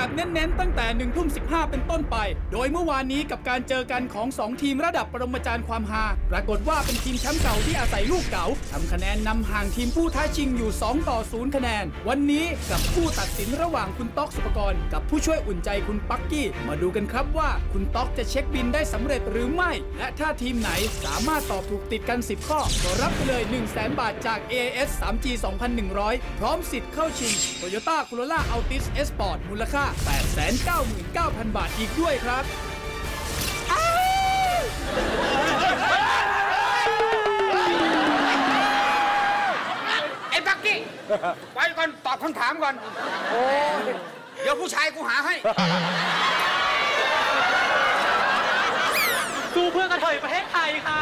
แบบเน้นๆ ตั้งแต่1ทุ่ม15เป็นต้นไป โดยเมื่อวานนี้กับการเจอกันของ 2 ทีมระดับปรมาจารย์ความฮา ปรากฏว่าเป็นทีมแชมป์เก่าที่อาศัยลูกเก๋าทำคะแนนนำห่างทีมผู้ท้าชิงอยู่ 2 ต่อ 0 คะแนน วันนี้กับผู้ตัดสินระหว่างคุณต๊อกสุปกรณ์กับผู้ช่วยอุ่นใจคุณปักกี้ มาดูกันครับว่าคุณต๊อกจะเช็คบินได้สำเร็จหรือไม่ และถ้าทีมไหนสามารถตอบถูกติดกัน 10 ข้อก็รับไปเลย 1 0 0 0 0แบาทจาก AS 3G 2100 พร้อมสิทธิ์เข้าชิง Toyota Corolla Altis S Sport มูลค่า899,000 บาทอีกด้วยครับไอ้บักกี้ไว้ก่อนตอบคำถามก่อน โอ้เดี๋ยวผู้ชายกูหาให้ สู้เพื่อกระเทยประเทศไทยค่ะ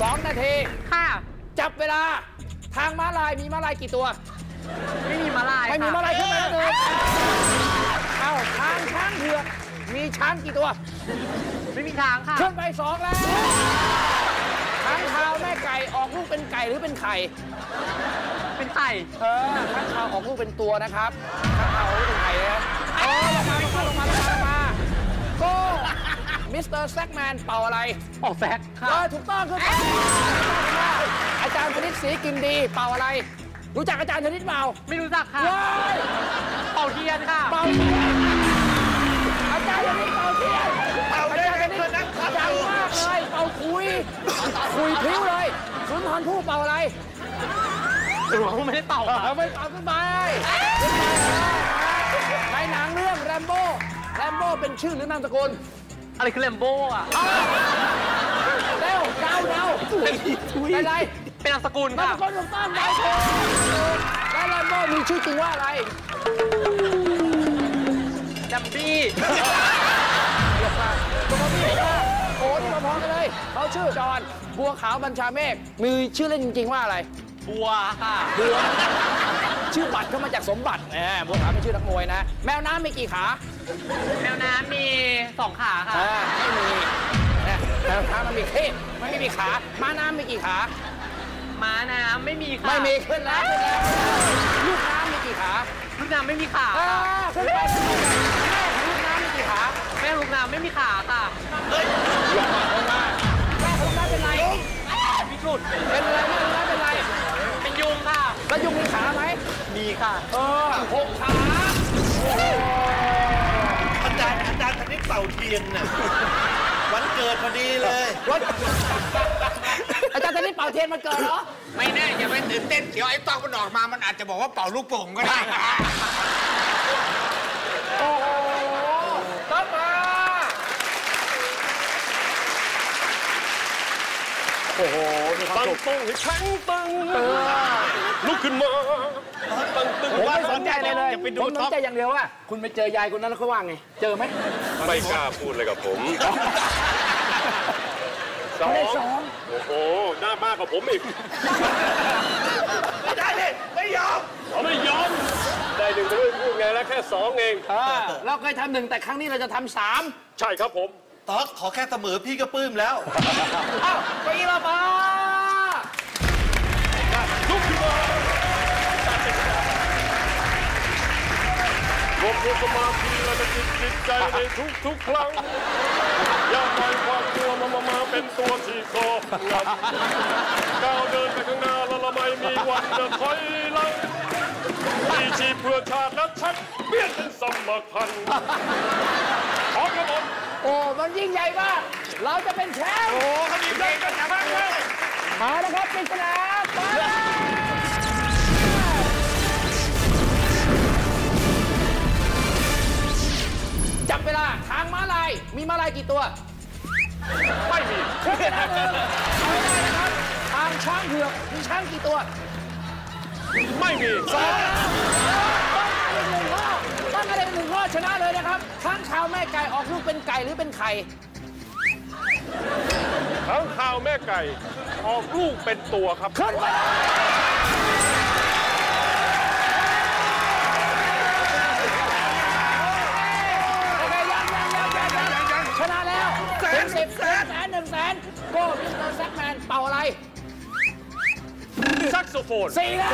สองนาที ค่ะ จับเวลา ทางม้าลายมีม้าลายกี่ตัว ไม่มีม้าลายไม่มีม้าลายขึ้นมาแล้วเลยเอ้าทางช้างเผือกมีช้างกี่ตัว ไม่มีทางค่ะ ขึ้นไปสองแล้วทางเท้าแม่ไก่ออกลูกเป็นไก่หรือเป็นไข่ เป็นไข่ เออข้างคาวออกลูกเป็นตัวนะครับข้างคาวออกลูกเป็นไข่ มิสเตอร์แซกแมนเป่าอะไรออกแซกเอค่ะอถูกต้องคืออาจารย์ธนิตศรีกินดีเป่าอะไร รู้จักอาจารย์ธนิตเปล่าไม่รู้จักค่ะ ว้ายเป่าเทียนค่ะ เป่าเทียนอาจารย์ธนิตเป่าเทียนเป่าได้ไหมเพื่อนนักขับดังมากเลยเป่าคุยคุยพริ้วเลยสุนทรภู่เป่าอะไรหรือว่าไม่ได้เป่าค่ะเอาไปเป่าขึ้นไปในหนังเรื่องแรมโบ้แรมโบ้เป็นชื่อหรือนามสกุล อะไรคือแลมโบ้อะเร็วเดาเดาเป็นไร เป็นนามสกุลนามค่ะสกุลถูกต้องเดาถูกแล้วแรมโบ้มีชื่อจริงว่าอะไรดัมบี้ตัวพี่ว่าโอ้นี่มาพร้อมกันเลยเขาชื่อจอห์นบัวขาวบัญชาเมฆมีชื่อเล่นจริงๆว่าอะไร บัวค่ะบัวชื่อบัตรเขามาจากสมบัติแหมบัวขาวเป็นชื่อนักมวยนะ แมวน้ำมีกี่ขาแมวน้ำมีสองขาค่ะอ่าไม่มีนะแมวน้ำมันมีเทพมันไม่มีขา ม้าน้ำมีกี่ขา ม้าน้ำไม่มีค่ะไม่มีขึ้นแล้วขึ้นแล้วลูกน้ำมีกี่ขาลูกน้ำไม่มีขาอ่าค่ะขึ้นไปขึ้นไปแม่ของลูกน้ำมีกี่ขาแม่ลูกน้ำไม่มีขาค่ะลงมาแม่ของลูกน้ำเป็นไรมีจุดเป็นอะไรแม่ของลูกน้ำเป็นไรเป็นยุงค่ะ แล้วยุงมีขาไหมมีค่ะ เออหกขาอาจารย์อาจารย์ธนิตเป่าเทียนน่ะวันเกิดพอดีเลยรถอาจารย์ตอนนี้เป่าเทียนมันเกิดเหรอ ไม่แน่อย่าไปตื่นเต้นเดี๋ยวไอ้ต้องมันออกมา มันอาจจะบอกว่าเป่าลูกโป่งก็ได้โอ้โหต้นมา โอ้โห มีความตั้งสุขต้องให้แข็งตึงลุกขึ้นมาตั้งตึงผมไม่สนใจเลยเลยจะไปดูผมสนท็อปใจอย่างเดียวว่า คุณไปเจอยายคนนั้นแล้วเขาว่าไง เจอไหม ไม่กล้าพูดเลยกับผมสอไม่ได้งสองโอ้โห หน้ามากกว่าผมอีก ไม่ได้เลยไม่ยอมเขาไม่ยอม ได้หนึ่งไม่ได้พูดไงแล้วแค่สองเองเออเราเคยทำหนึ่งแต่ครั้งนี้เราจะทำสาม ใช่ครับผม ต๊อกขอแค่เสมอพี่ก็ปลื้มแล้วเอ้าไปอีมาป้าลุกขึ้นมาบวมตัวสมาธิและจะจิตจิตใจในทุกทุกๆครั้งอย่าปล่อยความกลัวมามามาเป็นตัวที่ครอบงำก้าวเดินไปข้างหน้าแล้วเราไม่มีวันจะถอยหลังมีชีพเพื่อชาติและชักเปลี่ยนเป็นสมคัญขอกระบอก โอ้ มันยิ่งใหญ่มากเราจะเป็นแชมป์โอ้เขามีเพลงกันนะบ้างเลยมาแล้วครับปริศนาฟ้าแลบจับเวลาทางม้าลาย มีม้าลายกี่ตัว ไม่มีขึ้นไปแล้วเลยเอาให้ได้นะครับ ทางช้างเผือกมีช้างกี่ตัว ไม่มีสอง ชนะเลยนะครับข้างข่าวแม่ไก่ออกลูกเป็นไก่หรือเป็นไข่ข้างข่าวแม่ไก่ออกลูกเป็นตัวครับขึ้นมาชนะแล้วแสนสิบแสนแสนหนึ่งแสนโก้พิสเตอร์แซกแมนเป่าอะไรแซกโซโฟนสี่แล้ว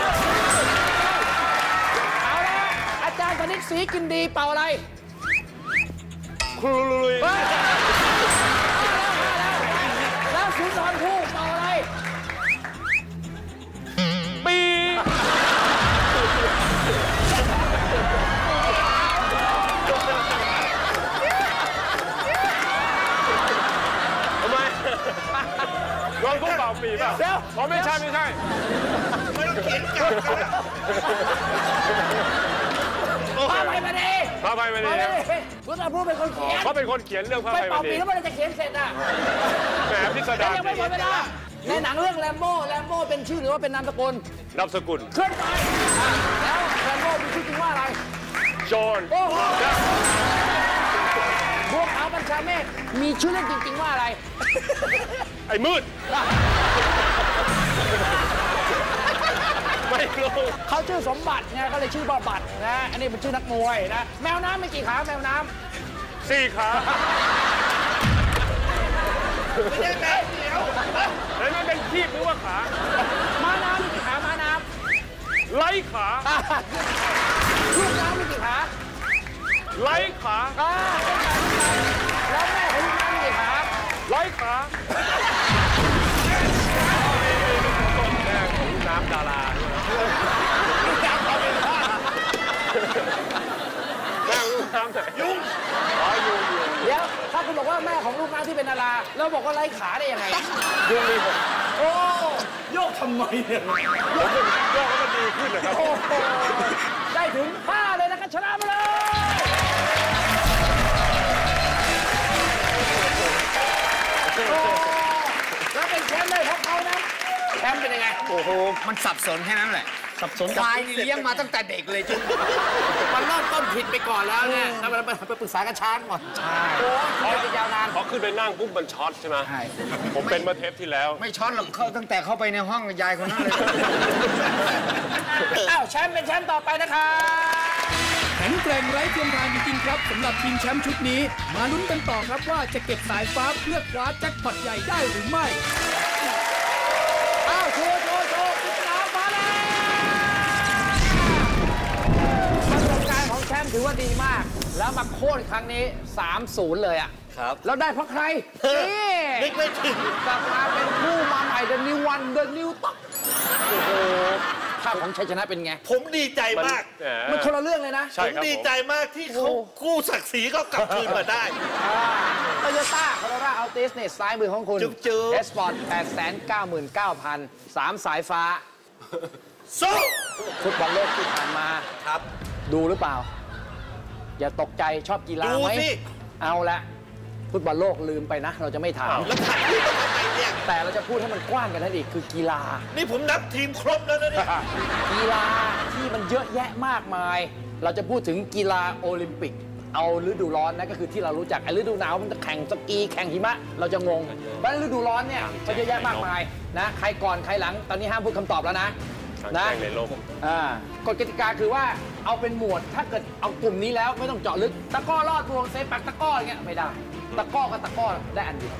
าจารย์ธนิกสีกินดีเป่าอะไรครูลุยเฮ้ยแล้วสุนทรภู่เป่าอะไร ปีทำไมลองทุกเป่าปีเปล่าเดี๋ยว อ๋อไม่ใช่ไม่ใช่ไม่ต้องเขียนกลับกันแล้วพาไปมาดี พระภัยมณีพาไปครับดิสุนทรภู่เป็นคนเขียนเขาเป็นคนเขียนเรื่องพระไปภัยมเป่าณีปีแล้วเมื่อไหรจะเขียนเสร็จอะแหมพิสแล้ดาวรยังไม่หมดเวลาในหนังเรื่องแรมโบ้แรมโบ้เป็นชื่อหรือว่าเป็นนามสกุลนามสกุลขึ้นไปอะแล้วแรมโบ้มีชื่อจริงว่าอะไรจอห์นโอ้โหบัวขาวบัญชาเมฆมีชื่อเล่นจริง ๆ ว่าอะไร ไอ้มืด ไม่รู้เขาชื่อสมบัติไงก็เลยชื่อว่าบัตรนะ อันนี้เป็นชื่อนักมวยนะ แมวน้ำมีกี่ขาแมวน้สี่ขาไม่ได้แม่เดียวแล้วมันเป็นคีบหรือว่าขาำม้าน้ำมีกี่ขาม้าน้ไล่ขาำอะลูกน้ำมีกี่ขาไล่ขา อ่าแล้วแม่ของลูกน้ำมีกี่ขา ไล่ขาต้นแม่ของน้ำดาราแม่ของลูก น้ำไหนยุ่งอ๋อยุ่งยุ่งเดี๋ยวถ้าคุณบอกว่าแม่ของลูกน้ำที่เป็นดาราแล้วบอกว่าไร้ขาได้ยังไงยุ่งนี่ผมโอ้โยกทำไมเนี่ยผมเป็นยอดแล้วมันดีขึ้นนะครับโอ้โหได้ถึง5เลยนะครับชนะไปเลยโอ้แล้วเป็นแชมป์เลยเพราะเขานะแชมป์เป็นยังไง โอ้โห มันสับสนแค่นั้นแหละ สับสนควายนี่เลี้ยงมาตั้งแต่เด็กเลยจุ๊มันเริ่มต้นผิดไปก่อนแล้วเนี่ยแล้วไปไปปรึกษากับช้างก่อนใช่โอ้ยยาวนานพอขึ้นไปนั่งปุ๊บมันช็อตใช่ไหมใช่ผมเป็นเมาเทปที่แล้ว ไม่ช้อนหรอกเขาตั้งแต่เข้าไปในห้องยายคนนั้นเลยอ้าวแชมป์เป็นแชมป์ต่อไปนะครับแข็งแกร่งไร้เทียมทานจริงๆครับสำหรับทีมแชมป์ชุดนี้ มาลุ้นกันต่อครับว่าจะเก็บสายฟ้าเพื่อคว้าแจ็คพอตใหญ่ได้หรือไม่ ถือว่าดีมาก แล้วมาโค่นครั้งนี้ 3-0 เลยอะครับแล้วได้เพราะใคร นี่นึกไม่ถึงกลับมาเป็นผู้มาใหม่ The New One The New ต็อกโอ้โหภาพของชัยชนะเป็นไง ผมดีใจมากแหมมันคนละเรื่องเลยนะใช่ผมครับดีผมใจมากที่เขากู้ศักดิ์ศรีก็กลับคืนมาได้โตโยต้าโคโรลล่าอัลติสเนี่ยซ้ายมือของคุณ จุ๊บจุ๊บ ESport 899,000สามสายฟ้าสู้ฟุตบอลโลกที่ผ่านมาครับ ดูหรือเปล่า อย่าตกใจชอบกีฬาดูไหมสิ เอาละฟุตบอลโลกลืมไปนะ เราจะไม่ถาม แล้วถ่ายรูปทำไมเนี่ย แต่เราจะพูดให้มันกว้างกันนั่นอีกคือกีฬา นี่ผมนับทีมครบแล้วนะเนี่ย กีฬาที่มันเยอะแยะมากมาย เราจะพูดถึงกีฬาโอลิมปิก เอาฤดูร้อนนะก็คือที่เรารู้จักไอ้ฤดูหนาวมันจะแข่งสกีแข่งหิมะ เราจะงงเพราะฉะนั้นฤดูร้อนเนี่ยมันเยอะแยะมากมายนะ ใครก่อนใครหลังตอนนี้ห้ามพูดคำตอบแล้วนะ ทางนะแข่งในโลกอ่ากฎกติกาคือว่าเอาเป็นหมวดถ้าเกิดเอากลุ่มนี้แล้วไม่ต้องเจาะลึกตะกร้อลอดพวงเซปักตะกร้ออย่างเงี้ยไม่ได้ ตะกร้อกับตะกร้อได้อันเดียว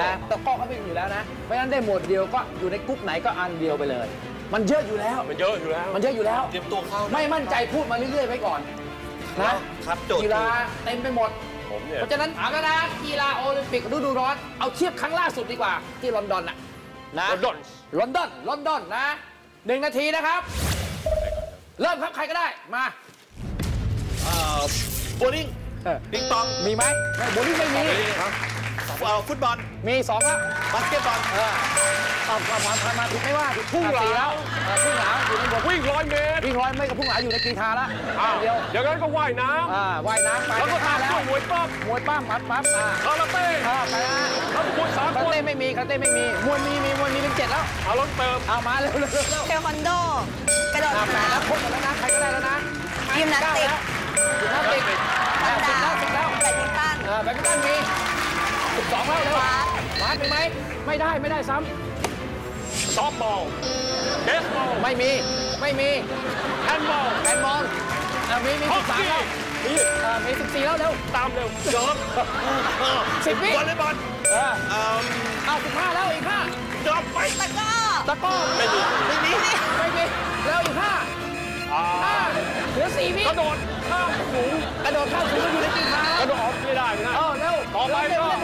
นะตะกร้อเขาเป็นอยู่แล้วนะเพราะฉะนั้นได้หมวดเดียวก็อยู่ในกรุ๊ปไหนก็อันเดียวไปเลย มันเยอะอยู่แล้ว มันเยอะอยู่แล้ว มันเยอะอยู่แล้ว เตรียมตัวเข้าไม่มั่นใจพูดมาเรื่อยๆไว้ก่อนนะครับโจทย์กีฬาเต็มไปหมดผมเนี่ยเพราะฉะนั้นถามแล้วนะกีฬาโอลิมปิกฤดูร้อนเอาเทียบครั้งล่าสุดดีกว่าที่ลอนดอนน่ะนะลอนดอนลอนดอนลอนดอนนะ หนึ่งนาทีนะครับ เริ่มครับ ใครก็ได้มาโบลิ่งปิงปองมีไหมไม่โบลิ่งไม่มีเอ่อ ฟุตบอล มีสองแล้วบาสเกตบอลเออตอบมาผ่านมาถูกไม่ว่าถูกพุ่งหลาแล้วเออพุ่งหลาอยู่ในบทวิ่งร้อยเมตรวิ่งร้อยไม่กับพุ่งหลาอยู่ในกีฬาแล้วอ้าวเดียวอย่างนั้นก็ว่ายน้อ่าว่ายน้ำไปำแล้วก็ท่าตามแล้วด้วยมวยปั้มมวยป้ามมัดปั๊บอ่าคาราเต้อ่าไปนะแล้วก็มวยสาคากราลเต้ไม่มีคาราเต้ไม่มีมวยมีมีมวยมีเป็นเจ็ดแล้วเอาล้นเติมเอามาเร็วเร็วเร็วเร็วเทควันโดกระโดดอ่าแปดน้แล้วครบหมดแล้วนะใครก็ได้แล้วนะยิมนาสติกยิมนาสติกำอ่าดาสิบแล้วสิบแล้วแบดมินตันอ่าแบดมินตันมี สิบสองแล้วเร็วบาสบาสมีไหม ไม่ได้ไม่ได้ซ้ซอฟต์บอลเบสบอลำไม่มีไม่มีแฮนด์บอลแอนบอลอ่ามีมีฮอสิกบสามกี้แล้วมีเออมี14แล้วเร็วตามเร็วจอบสิบวิวอลเลย์บอลเออเอ่อเอา15แล้วอีกห้าจอบไปตะกร้อตะกร้อไม่มีไม่มีไม่มีแล้วอีกห้าห้าเหลือสี่วิกระโดดข้ามสูงกระโดดข้ามสูงอยู่ในตีเท้ากระโดดออกไม่ได้นะเออเร็วต่อไปเร็วก็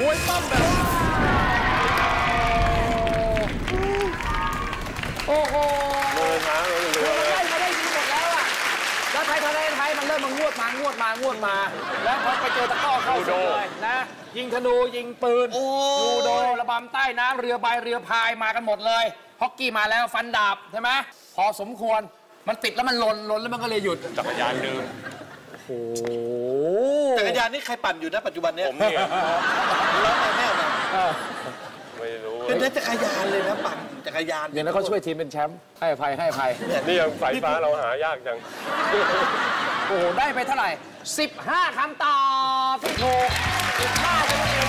มวยปั้มแบบโอ้โหเลยนะเลยคือมันเลยได้มาได้ดีหมดแล้วอะแล้วไทยทะเลไทยมันเริ่มมางวดมางวดมางวดมา แล้วพอไปเจอตะกร้อเข้าสุดเลยนะ ยิงธนูยิงปืนยูโดระบำใต้น้ำเรือใบเรือพายมากันหมดเลยฮอกกี้มาแล้วฟันดาบใช่ไหมพอสมควรมันติดแล้วมันหล่นหล่นแล้วมันก็เลยหยุดจักรยานเดิม โอ้จักรยานนี่ใครปั่นอยู่นะปัจจุบันเนี้ยผมเนี่ยแล้วไงแม่เอามาไม่รู้ เป็นนักจักรยานเลยนะปั่นจักรยานอย่างนั้นเขาช่วยทีมเป็นแชมป์ให้อภัยให้อภัยนี่ยังสายฟ้าเราหายากจัง โอ้โห ได้ไปเท่าไหร่ 15คำตอบที่ถูก15เท่านั้นเอง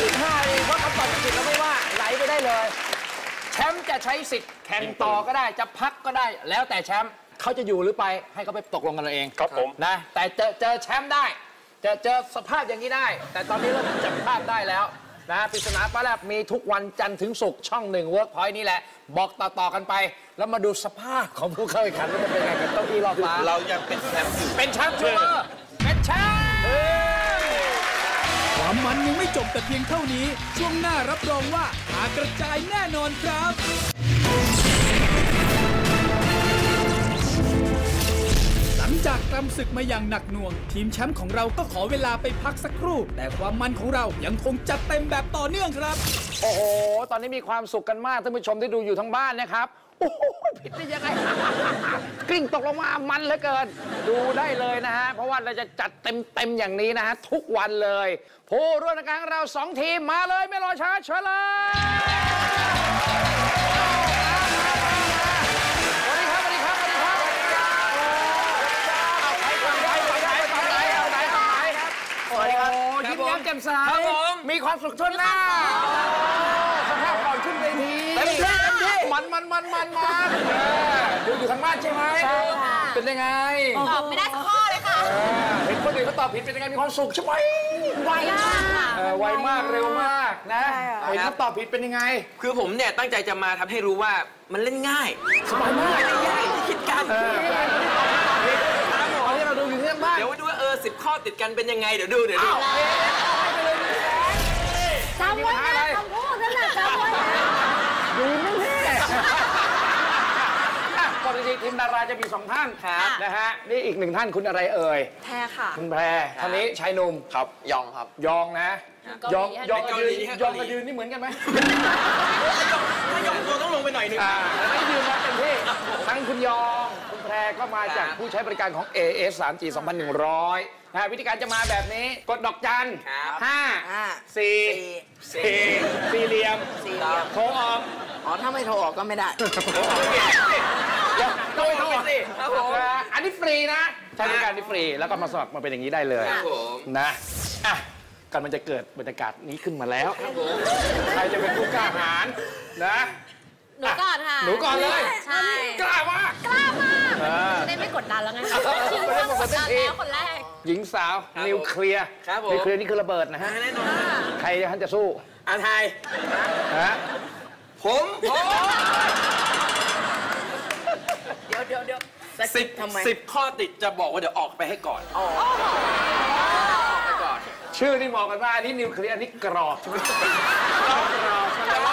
15เองเพราะคำตอบที่ผิดแล้วไม่ว่าไหลไปได้เลย แชมป์จะใช้สิทธิ์แข่งต่อก็ได้จะพักก็ได้แล้วแต่แชมป์ เขาจะอยู่หรือไปให้เขาไปตกลงกันเอาเองครับผม นะ แต่เจอเจอแชมป์ได้ เจอเจอสภาพอย่างนี้ได้ แต่ตอนนี้เริ่มจับภาพได้แล้วนะปริศนาฟ้าแลบมีทุกวันจันทร์ถึงศุกร์ช่องหนึ่งเวิร์กพอยต์นี่แหละ บอกต่อ ๆ กันไป แล้วมาดูสภาพของผู้เข้าแข่งขันว่าจะเป็นยังไงกับเก้าอี้รอบฟ้าเรายังเป็นแชมป์อยู่ เป็นแชมป์ชัวร์เป็นแชมป์ความมันยังไม่จบแต่เพียงเท่านี้ ช่วงหน้ารับรองว่าฮากระจายแน่นอนครับ จากกำศึกมาอย่างหนักหน่วง ทีมแชมป์ของเราก็ขอเวลาไปพักสักครู่ แต่ความมันของเรายังคงจัดเต็มแบบต่อเนื่องครับ โอ้โห ตอนนี้มีความสุขกันมากท่านผู้ชมที่ดูอยู่ทั้งบ้านนะครับ โอ้โหผิดได้ยังไง กลิ้งตกลงมามันเหลือเกิน ดูได้เลยนะฮะ เพราะว่าเราจะจัดเต็มๆอย่างนี้นะฮะ ทุกวันเลย ผู้ร่วมการของเราสองทีมมาเลยไม่รอช้าเชิญเลย สวัสดีครับยิ้มแย้มแจ่มใสมีความสุขทั่วหน้าสภาพก่อนขึ้นเวทีเต็มที่เต็มที่มันมันมันมันมันดูอยู่ทางบ้านใช่ไหมใช่ค่ะเป็นยังไง ตอบไม่ได้สักข้อเลยค่ะเออเห็นคนอื่นเขาตอบผิดเป็นยังไง มีความสุขใช่ไหมไวมากค่ะเออไวมากเร็วมากนะใช่ค่ะเห็นเขาตอบผิดเป็นยังไง คือผมเนี่ยตั้งใจจะมาทำให้รู้ว่ามันเล่นง่ายสบายมากไม่ได้ยากที่คิดกัน ออสิบข้อติดกันเป็นยังไง เดี๋ยวดูเดี๋ยวดูจำไว้นะคำพูดนั่นแหละจำไว้นะดูไม่แน่อะปกติทีมดาราจะมีสองท่านครับนะฮะ นี่อีกหนึ่งท่านคุณอะไรเอ่ย แพ้ค่ะ คุณแพรท่านนี้ชายหนุ่มครับ ยองครับ ยองนะ ยอง ยองกับเกาหยืลีนฮะยองเกาหลีกับยืนนี่เหมือนกันไหมถ้ายองตัวต้องลงไปหน่อยหนึงอ่าแล้วไม่ยืนมาเต็มที่ทั้งคุณยองคุณ แพรก็มาจากครับผู้ใช้บริการของ AS 3G 2100นะฮะวิธีการจะมาแบบนี้ กดดอกจันครับห้าห้าสี่สี่สี่เหลี่ยมสี่เหลี่ยมโทรออกอ๋อ ถ้าไม่โทรออกก็ไม่ได้เดี๋ยวต้องไปโทรออกสิครับผมอ่าอันนี้ฟรีนะใช้บริการที่ฟรีแล้วก็มาสมัครมาเป็นอย่างนี้ได้เลยครับผมนะอะกันมันจะเกิดบรรยากาศนี้ขึ้นมาแล้ว ใครจะเป็นผู้กล้าหาญนะ หนูก่อนค่ะหนูก่อนเลยใช่กล้ามากกล้ามากเออจะได้ไม่กดดันแล้วไงเออชิงไม่ได้ว่ากกกดดดัดันนทีแล้วคนแรก หญิงสาวครับนิวเคลียร์ครับผมนิวเคลียร์นี่คือระเบิดนะฮะแน่นอนใครท่านจะสู้อาไทยฮะผมผมเดี๋ยวเดี๋ยวเดี๋ยวสิบทำไมสิบข้อติดจะบอกว่าเดี๋ยวออกไปให้ก่อนไปก่อนชื่อนี่บอกกันว่าอันนี้นิวเคลียร์อันนี้กรอบใช่ไหมกรอบกรอบใช่ไหม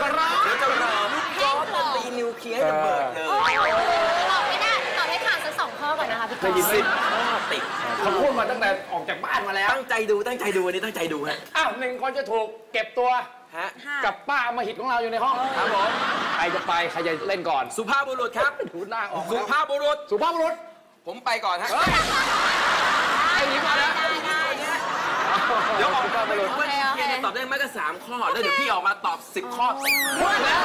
กอล์ฟกรอบเดี๋ยวจะรอลูกกอล์ฟมาตีนิวเคลียร์ให้ระเบิดเลยตอบไม่ได้ตอบให้ผ่านสักสองข้อก่อนนะคะพี่เคยยินสิข้อติดเขาพูดมาตั้งแต่ออกจากบ้านมาแล้ว ตั้งใจดูตั้งใจดูอันนี้ตั้งใจดูฮะอ้าวหนึ่งคนจะถูกเก็บตัวฮะกับป้าอมหิตของเราอยู่ในห้องครับผมใครจะไปใครจะเล่นก่อน สุภาพบุรุษครับดูหน้าออกสุภาพบุรุษสุภาพบุรุษ ผมไปก่อนฮะไอ้หญิงมาแล้วเดี๋ยวออกสุภามาพบุไม่รุษรู้ว่าเพียงจะ ตอบได้ไหมก็สามข้อ แล้วเดี๋ยวพี่ออกมาตอบสิบข้อพูดอีกแล้ว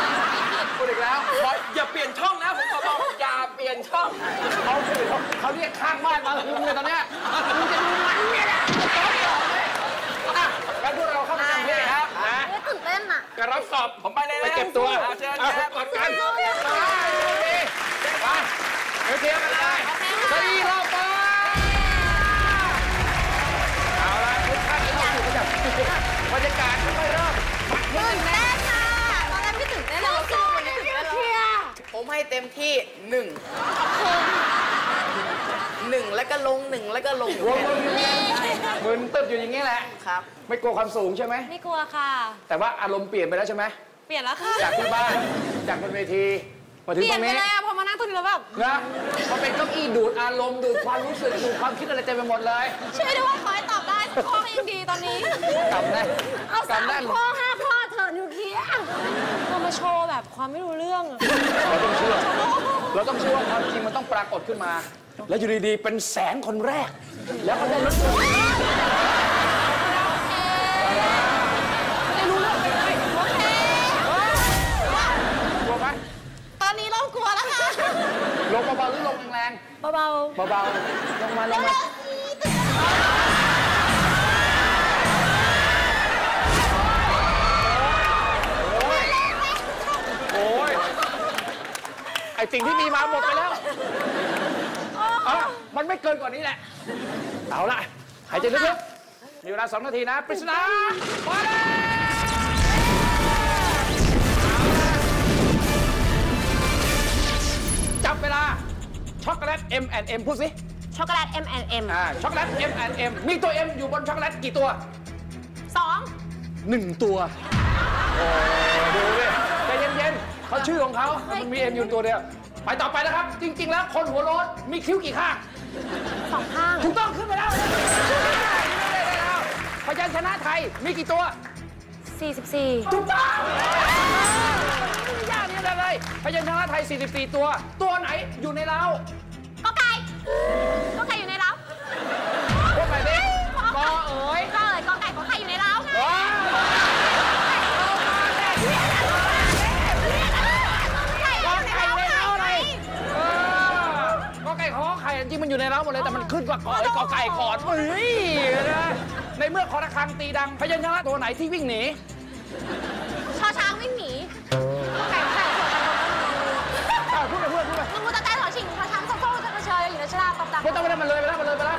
พูดอีกแล้วขออย่าเปลี่ยนช่องนะผมขอบอกอย่าเปลี่ยนช่องเขาเขาเขาเรียกข้างบ้านมาคุมเลยตอนเนี้ยมึงจะดูมันเนี่ยนะอะงั้นพวกเราเข้าประจำที่ครับนะตื่นเต้นอะกระรับสอบผมไปเลยนะไปเก็บตัวเอาเชิญเอาครับกดกันไปไปเดี๋ยวเทียบกันเลยโอเคค่ะ เต็มที่หนึ่งหนึ่งแล้วก็ลงหนึ่งแล้วก็ลงวงลงอยู่เนี่ยมึนตึบอยู่อย่างนี้แหละครับ ไม่กลัวความสูงใช่ไหมไม่กลัวค่ะ แต่ว่าอารมณ์เปลี่ยนไปแล้วใช่ไหมเปลี่ยนแล้วค่ะจากที่บ้านจากบนเวทีมาถึงเปลี่ตยรนงไปนี้เลยอะพอมานั่งตรงนี้แล้วแบบนะมันเป็นเก้าอี้ดูดอารมณ์ดูดความรู้สึกดูดความคิดอะไรเต็มไปหมดเลยช่วยด้วยขอให้ตอบได้สักข้อก็ยังดีตอนนี้กลับนะเอากลัสาบมได้ข้อห้าข้อเถอะนิวเคลียร์เรามา โชว์แบบความไม่รู้เรื่องอะเราต้องเชื่อเราต้องเชื่อว่าความจริงมันต้องปรากฏขึ้นมา แล้วอยู่ดีๆ เป็นแสนคนแรก แล้วก็ได้รถตู้ไม่รู้เรื่องเลยโอเคกลัวไหมตอนนี้เริ่มกลัวแล้วค่ะลงเบาๆหรือลงแรงเบาๆเบาๆลงมาลงมา ยไอสิ่งที่มีมาหมดไปแล้วเอาล่ะมันไม่เกินกว่านี้แหละ เอาละหายใจลึกๆมีเวลาสองนาทีนะปริศนามาเลยจับเวลา ช็อกโกแลต M M พูดสิๆช็อกโกแลต M&M อ่า ช็อกโกแลต M M มีตัว M อยู่บนช็อกโกแลตกี่ตัวสองหนึ่งตัว โอ้ดูดิใจ เย็นๆเขาชื่อของเขามันมี M อยู่ตัวเดียว ไปต่อไปนะครับ จริง ๆ แล้วคนหัวโล้นมีคิ้วกี่ข้างสองข้างถูกต้องขึ้นไปแล้วได้แล้วพยัญชนะไทยมีกี่ตัว 44 ถูกต้องไม่ยากนี่เลยพยัญชนะไทย 44 ตัว ตัวไหนอยู่ในเราก็ไก่ก็ไก่อยู่ในเล้าพวกไหนดิกอเอ๋ยก็เลยก็ไก่ จริงมันอยู่ในเราหมดเลยแต่มันขึ้นว่ากอเอ๋ยกอไก่ก่อนเฮ้ยนะในเมื่อคอระฆังตีดังพยัญชนะตัวไหนที่วิ่งหนีชอช้างวิ่งหนีก็ไก่ก็ไก่สวนกันอะพูดไปพูดไปพูดไปมึงกูจะใต้หอชิงชอช้างโซ่โซ่จะกระเชยอยู่ในชลาตบดังไม่ต้องไปแล้วมันเลยไปแล้วมันเลยไปแล้ว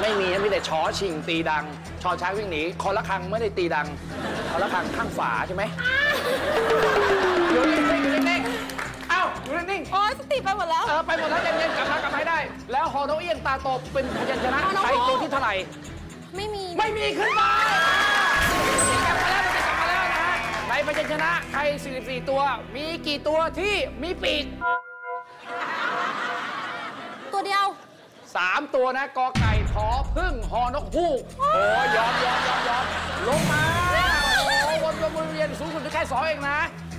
ไม่มีนะมีแต่ชอชิงตีดัง ชอช้างวิ่งหนีคอระฆังไม่ได้ตีดังคอระฆังข้างฝาใช่ไหมอยู่นิ่งๆอยู่นิ่งๆเอ้าอยู่นิ่งๆโอ๊ยส ติไปหมดแล้ว เออไปหมดแล้วเย็นๆกลับมากลับมาให้ได้ แล้วฮอนกเอียงตาโตเป็นพยัญชนะฮอนกไทยตัวที่เท่าไหร่ ไม่มี ไม่มีขึ้นมามันจะกลับมาแล้วมันจะกลับมาแล้วนะฮะในพยัญชนะไทย44 ตัว มีกี่ตัวที่มีปีก ตัวเดียวสามตัวนะกอไก่ขอพึ่งหอนกฮูก โอ้ยยอมยอมยอมยอมลงมา โอ้วนวนวนเวียนสูงสุดแค่สองเองนะ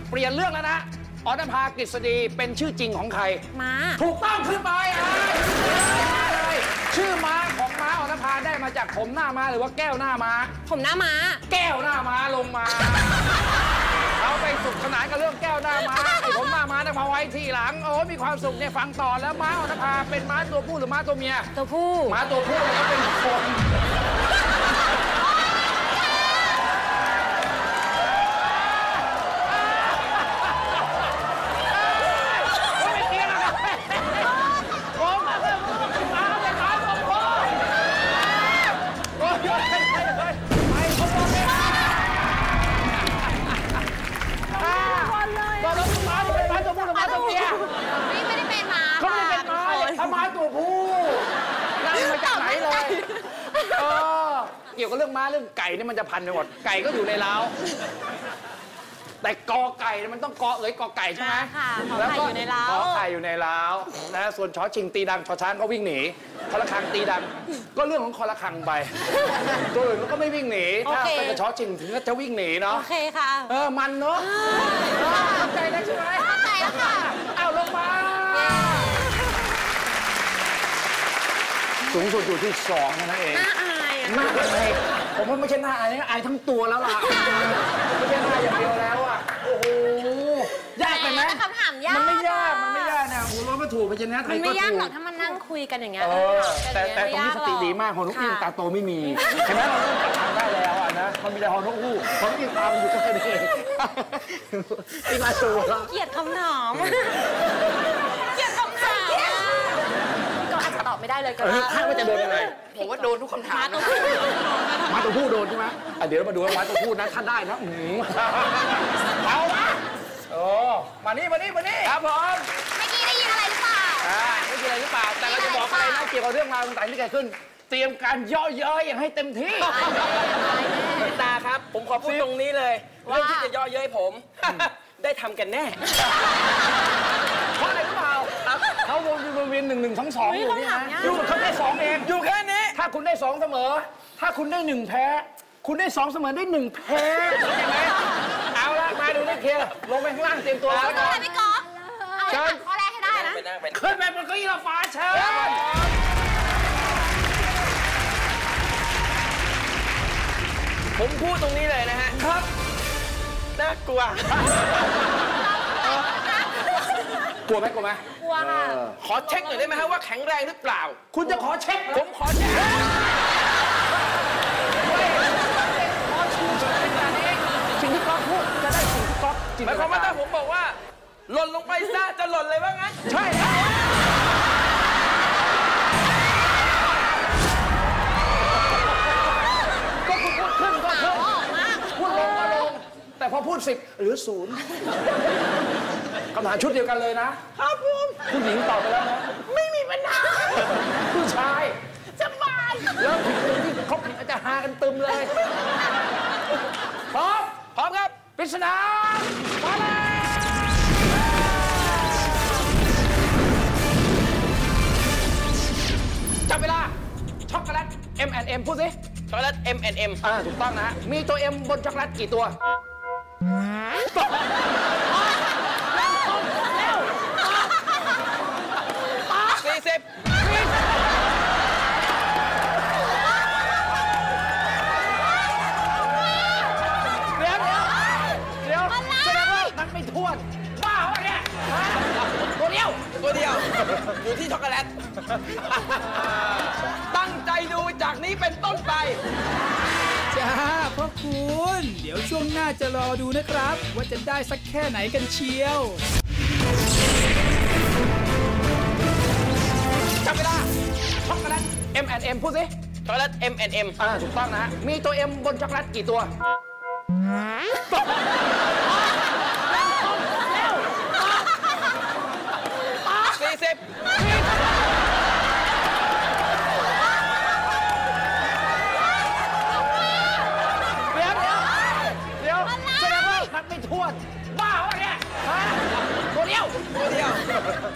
เปลี่ยนเรื่องแล้วนะ ออนภากฤษฎีเป็นชื่อจริงของใคร ม้า ถูกต้องขึ้นไปอะมาเลยชื่อม้าของม้าออนภาได้มาจากผมหน้าม้าหรือว่าแก้วหน้าม้า ผมหน้าม้า แก้วหน้าม้าลงมาเราไปสุขสนานกับเรื่องแก้วหน้าม้าไอ้ผมหน้าม้าต้องมาไว้ทีหลัง โอ้ยมีความสุขเนี่ยฟังต่อแล้วม้าออนภาเป็นม้าตัวผู้หรือม้าตัวเมีย ตัวผู้ ม้าตัวผู้แล้วก็เป็นคนไม่เกี่ยวกับผมม้าเป็นม้าเป็นม้าตัวผู้โอ้ยไปขบวนเลยตัวรถม้าที่เป็นม้าตัวผู้หรือม้าตัวเมีย นี่ไม่ได้เป็นม้า เขาไม่ได้เป็นม้าเลยถ้าม้าตัวผู้นั่งมาจากไหนเลยเออเกี่ยวกับเรื่องม้าเรื่อง ไก่นี่มันจะพันไปหมด ไก่ก็อยู่ในเล้า แต่กอไก่เนี่ยมันต้องกอเอ๋ยกอไก่ใช่ไหมค่ะขอแล้วไข่ก็อยู่ในเล้า ขอไข่อยู่ในเล้านะส่วนชอชิงตีดังชอช้างก็วิ่งหนีคอระคังตีดัง ก็เรื่องของคอระคังไป ตัวอื่นมันก็ไม่วิ่งหนี ถ้าเป็นกระชอชิงถึงก็จะวิ่งหนีเนาะโอเคค่ะเออ มันเนาะเข้าใจได้ใช่ไหมเข้าใจแล้วค่ะ เอาลงมา สูงสุดอยู่ที่สองเท่านั้นเอง น่าอายอะ หน้าอายผมว่าไม่ใช่หน้าอายนะอายทั้งตัวแล้วล่ะ ไม่ใช่หน้าอย่างเดียวแล้วอะ โอ้โห ยากไปไหมแต่คำถามยากมันไม่ยาก มันไม่ยากนะหัวเราะก็ถูกพยัญชนะไทมัยนก็ไม่ยากถูหรอกกถ้ามันนั่งคุยกันอย่างเงี้ยเออแต่แต่ตรงนี้สติดีมากคฮอนกอินตาค่ะโตไม่มีเห็นไหมเราเริ่มจับทางได้แล้วอะนะมันมีแต่ฮอนกฮูกฮอนกอินตามันอยู่แค่นี้เองอีมาตัวแล้วเกลียดคำถามเกลียดคำถามก็อาจจะตอบ ไม่ได้เลยก็เอได้อคาดว่าจะโดนยังไงผมว่าโดนทุกคำถามม้าตัวนะผู้ม้าตัวผู้โดนใช่ไหมอะเดี๋ยวเรามาดูว่าม้าตัวผู้นะถ้าได้นะอื้อหือเอาวะเอโอ้มานี่มานี่มานี่ครับผมเมื่อกี้ได้ยินอะไรหรือเปล่าอ่าไม่มีอะไรหรือเปล่า แต่เราจะบอกอะไรนะเกี่ยวกับเรื่องราวต่างๆที่เกิดขึ้น เตรียมการย่อเย้ยอย่างให้เต็มที่คุณตาครับ ผมขอพูดตรงนี้เลยว่าเรื่องที่จะย่อเย้ยผม ได้ทำกันแน่เพราะอะไรหรือ เปล่าเขาวงอยู่บริเวณหนึ่งหนึ่งสองสองอยู่นี่นะคำถามยากอยู่เขาได้สองเองอยู่แค่นี้ ถ้าคุณได้สองเสมอ ถ้าคุณได้หนึ่งแพ้ คุณได้สองเสมอได้หนึ่งแพ้เข้าใจไหมเอาละมาดูนี่เคลียร์ลงไปข้างล่างเตรียมตัวเอาแล้วตัวก่ออะไรนไปก่อนเอาให้ผ่านข้อแรกให้ได้นะไปนั่งไปนั่งขึ้นไปบนเก้าอี้เราฟ้าเชิญผมพูดตรงนี้เลยนะฮะ ครับ น่ากลัว กลัวไหมกลัวไหมกลัวค่ะ ขอเช็คหน่อยได้ไหมฮะว่าแข็งแรงหรือเปล่า คุณจะขอเช็คผมขอเช็คขอชูเฉยขนาดนี้สิ่งที่ก๊อฟพูดจะได้สิ่งที่ก๊อฟจินหตมายความว่านาถ้าการผมบอกว่า หล่นลงไปซะจะหล่นเลยว่างั้น ใช่ครับก็คุณพูดขึ้นก็ขึ้นพูดลงก็ลง แต่พอพูดสิบหรือศูนย์ คำถามชุดเดียวกันเลยนะ ครับผมผู้หญิงตอบไปแล้วนะ ไม่มีปัญหา ผู้ชายสบายแล้วผิดตรงที่เขาผิดอาจจะหากันตึมเลย พร้อม พร้อมครับปริศนามาเลยจับเวลา ช็อกโกแลต M&M พูดสิ ช็อกโกแลต M&M อ่าถูกต้องนะฮะมีตัว M บนช็อกโกแลตกี่ตัว อยู่ที่ช็อกโกแลต ตั้งใจดูจากนี้เป็นต้นไป จ้าพ่อคุณ เดี๋ยวช่วงหน้าจะรอดูนะครับ ว่าจะได้สักแค่ไหนกันเชียว จับเวลา ช็อกโกแลต M&M พูดสิ ช็อกโกแลต M&M อ่าถูกต้องนะฮะ มีตัว M บนช็อกโกแลตกี่ตัว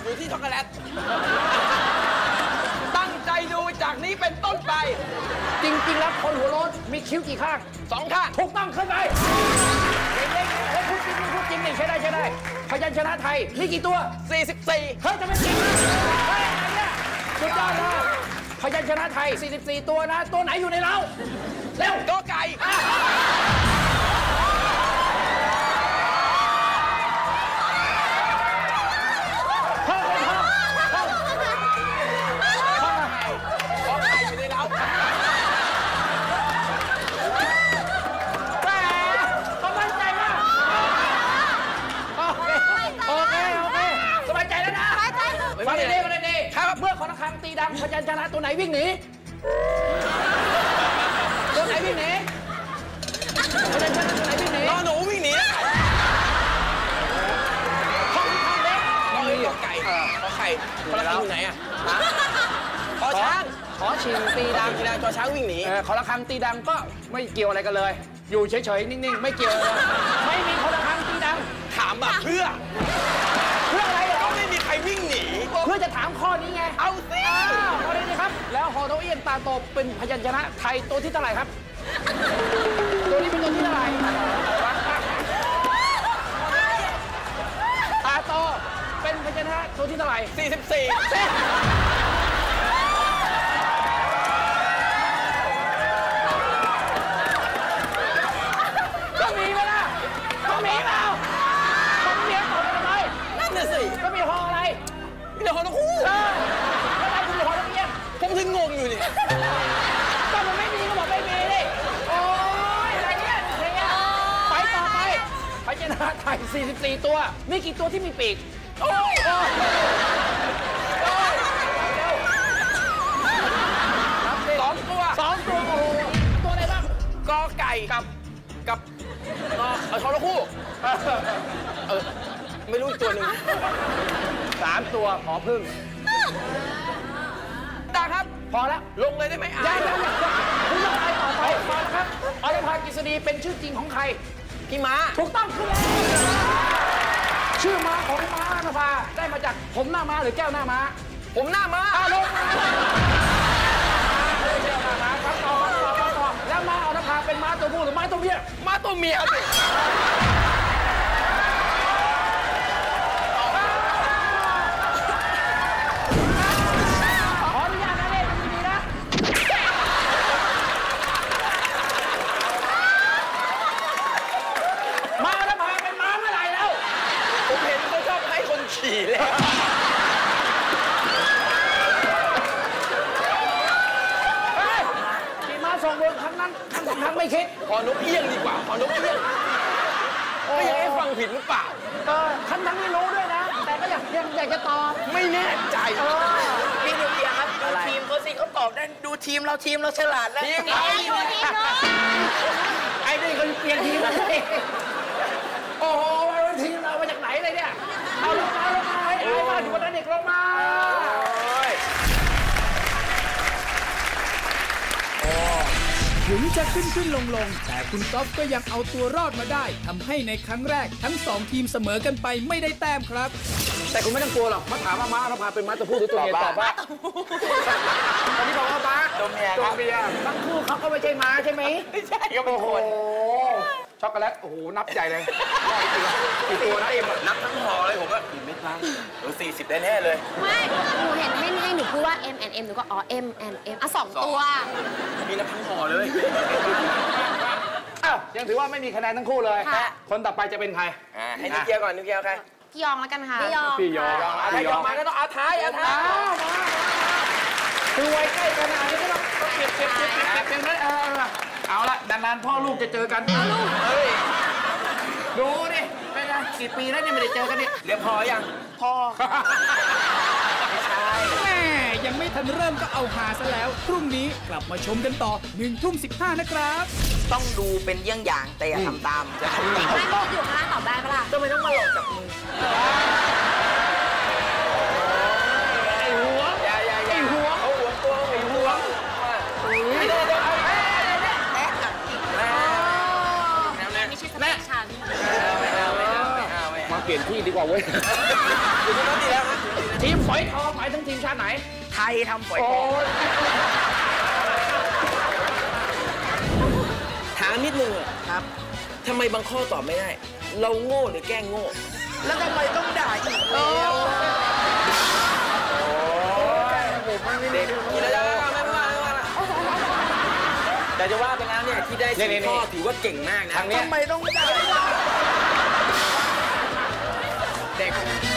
อยู่ที่ช็อกโกแลต ตั้งใจดูจากนี้เป็นต้นไป จริง ๆ แล้วคนหัวโล้นมีคิ้วกี่ข้างสองข้างถูกต้องขึ้นไปเล่นๆเฮ้ยพูดจริงพูดจริงนี่ใช่ได้ใช่ได้พยัญชนะไทยมีกี่ตัว 44 เฮ้ยจะไม่จริงเฮ้ยอะไรเนี่ยสุดยอดนะพยัญชนะไทย 44 ตัวนะ ตัวไหนอยู่ในเรา เร็วก็ไก่ ยัญชนะตัวไหนวิ่งหนีตัวไหนวิ่งหนีพยัญชนะตัวไหนวิ่งหนีนอนหนูวิ่งหนีนะห้องห้องเล็กก็เอ้ยก็ไก่ก็ไข่คนละครั้งอยู่ไหนอะขอช้างขอชิงตีดัดังงกีฬาจอช้างวิ่งหนีเออขอละครั้งตีดังก็ไม่เกี่ยวอะไรกันเลย อยู่เฉยๆนิ่งๆ ไม่เกี่ยวเลยไม่มีคนละครั้งตีดังถามแบบเพื่อ เพื่ออะไรเหรก็อ ไม่มีใครวิ่งหนี เพื่อจะถามข้อนี้ไง เอาสิอ้าวข้อนี้นะครับ แล้วฮอโตเอียนตาโตเป็นพยัญชนะไทยตัวที่เท่าไหร่ครับ ตัวนี้เป็นตัวที่เท่าไหร่ตาโตเป็นพยัญชนะตัวที่เท่าไหร่44 มีแต่คนทั้งคู่เออแล้วไอ้คุณมีฮอโตเอียนผมถึงงงอยู่นี่ก็มันไม่มีก็บอกไม่มีดิโอ้ยอะไรเนี่ยเนี่ยไปต่อไปพยัญชนะไทย44 ตัว มีกี่ตัวที่มีปีก โอ้ยโอ้ยโอ้ยเร็วนับดิสองตัวสองตัว โอ้โหตัวอะไรบ้างกอไก่กับกับกอเอาทอละคู่เออเออ ไม่รู้อีกตัวหนึ่งสามตัวหอพึ่งตาครับ พอแล้ว ลงเลยได้ไหมยังยังยังคุณต้องไปต่อไปมาแล้วครับอรพันธ์กฤษฎีเป็นชื่อจริงของใคร พี่ม้า ถูกต้องคือแล้วชื่อม้าของม้าอรภาได้มาจากผมหน้าม้าหรือแก้วหน้าม้า ผมหน้าม้าอ้าวลงมาแก้วหน้าม้าครับต่อต่อต่อต่อแล้วม้าอรภาเป็นม้าตัวผู้หรือม้าตัวเมีย ม้าตัวเมียสิ ขออนุญาตนะเล่นดีๆนะ ม้าอรภาเป็นม้าเมื่อไหร่แล้ว ผมเห็นเขาชอบให้ คนขี่เลยเฮ้ยขี่ม้าส่งเมืองครั้งนั้นครั้งสองครั้งไม่คิดขอนกเอี้ยงดีกว่าขอนกเอี้ยงไม่อยากให้ฟังผิดหรือเปล่า เออทั้งทั้งที่รู้ด้วยนะ แต่ก็อยากยังอยากจะตอบ ไม่แน่ใจพี่นิวเคลียร์ครับ ดูทีมเขาสิเขาตอบได้ดูทีมเราทีมเราฉลาดแล้วทีมแอนดูทีมนู้นไอ้นี่ก็เปลี่ยนทีมแล้วสิโไอ้ไอ้มาอยู่บนนั้นเด็กลงมาถึงจะขึ้นขึ้นลงลงแต่คุณก๊อฟก็ยังเอาตัวรอดมาได้ทำให้ในครั้งแรกทั้งสองทีมเสมอกันไปไม่ได้แต้มครับ แต่คุณไม่ต้องกลัวหรอกมาถามว่าม้าอรพาเป็นม้าตัวผู้หรือตัวเมียตอบว่าตอนนี้บอกว่าม้าตัวเมีย ตัควรับเมียทั้งคู่เขาก็ไม่ใช่ม้าใช่ไหมไม่ใช่ก็เป็นโอ้โหคนช็อกโกแลตโอ้โหนับใหญ่เลยกี่ตัวนะเอ็มนับทั้งหอเลยผมว่ากี่เม็ดบ้างเออสี่สิบได้แน่เลยไม่หนูเห็นให้ให้หนูพูดว่า M and M หนูก็อ๋อ M and M อะสองตัวมีนับทั้งหอเลยอ้าวยังถือว่าไม่มีคะแนนทั้งคู่เลยค่ะคนต่อไปจะเป็นใครอ่าให้นิวเคลียร์ก่อนนิวเคลียร์ใครพี่ยองแล้วกันค่ะพี่ยองพี่ยอมอะใครยอมมาก็ต้องเอาท้ายเอาท้ายอ้าวมาคือไว้ใกล้ขนาดนี้ก็ ต้องเก็บเก็บเก็บเก็บเก็บเก็บเลยเอาละนานๆพ่อลูกจะเจอกันเอาลูกเฮ้ยดูดิเป็นไงกี่ปีแล้วเนี่ยไม่ได้เจอกันเนี่ยเรียบพอยังพ่อแม่ยังไม่ทันเริ่มก็เอาหาซะแล้ว พรุ่งนี้กลับมาชมกันต่อ1ทุ่ม15นะครับ ต้องดูเป็นเยี่ยงอย่างแต่อย่าทำตามจะทำตามไม่พี่อยู่ข้างล่างตอบได้ปะล่ะทำไมต้องมาหลอกจับมือ ว่าเว้ยอยู่ที่นั่นดีแล้วครับทีมฝอยทองหมายถึงทีมชาติไหน ไทยทำฝอยโอ้ทองยถามนิดนึงอะครับทำไมบางข้อตอบไม่ได้ เราโง่หรือแกล้งโง่ แล้วทำไมต้องด่าอีกเด็กกินแล้วจะไม่ว่าไม่ว่าแต่จะว่าไปแล้วเนี่ยที่ได้สี่ข้อถือว่าเก่งมากนะทางเนี้ยทำไมต้องด่า there.